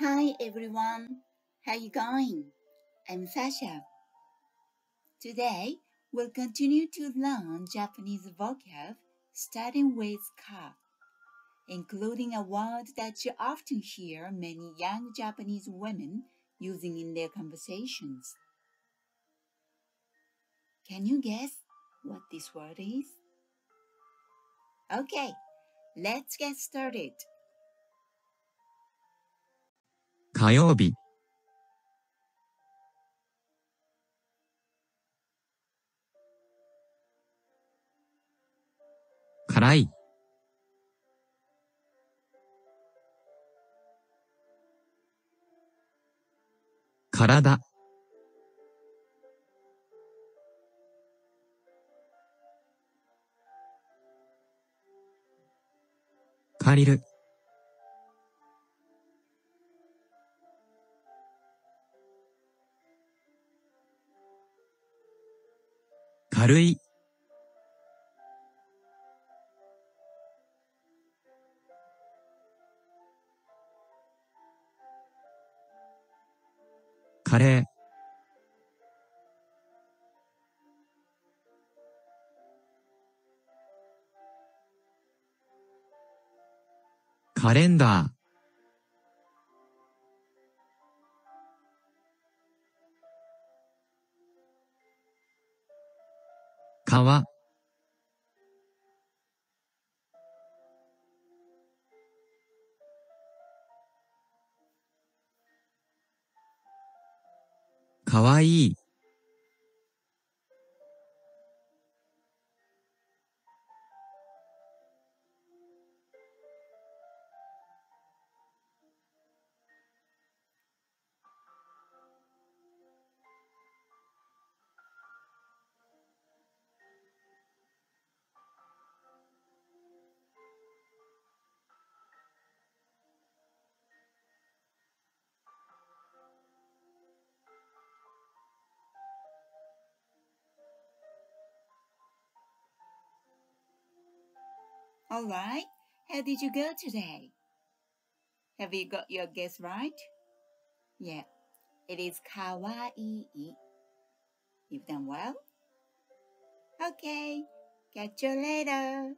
Hi everyone, how are you going? I'm Sasha. Today we'll continue to learn Japanese vocab starting with ka, including a word that you often hear many young Japanese women using in their conversations. Can you guess what this word is? Okay, let's get started. 火曜日、辛い、体、借りる、軽い、カレー、カレンダー、川、かわいい、Alright, how did you go today? Have you got your guess right? Yeah, it is kawaii. You've done well? Okay, catch you later.